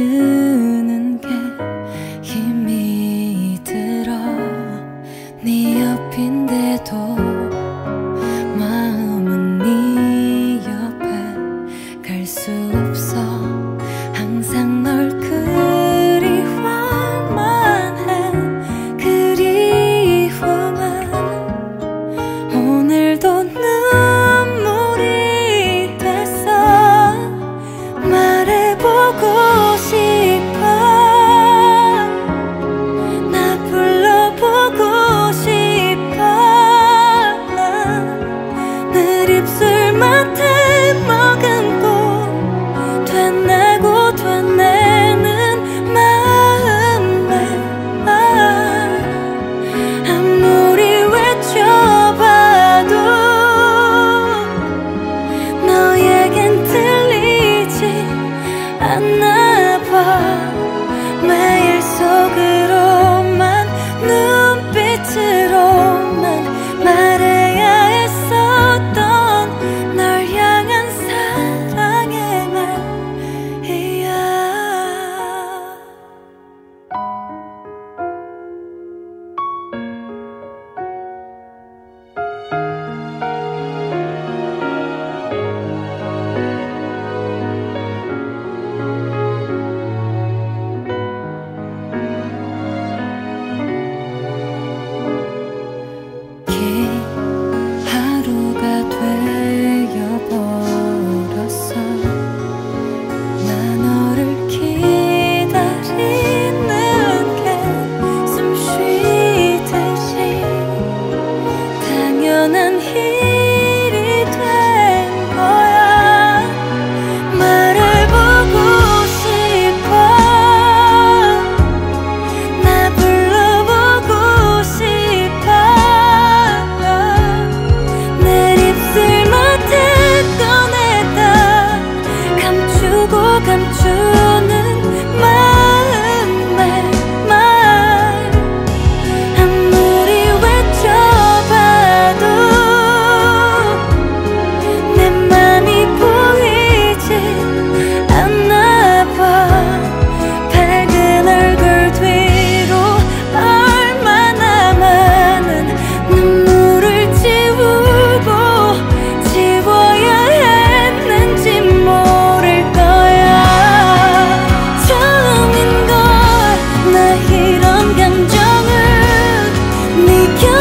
う。i don't and empty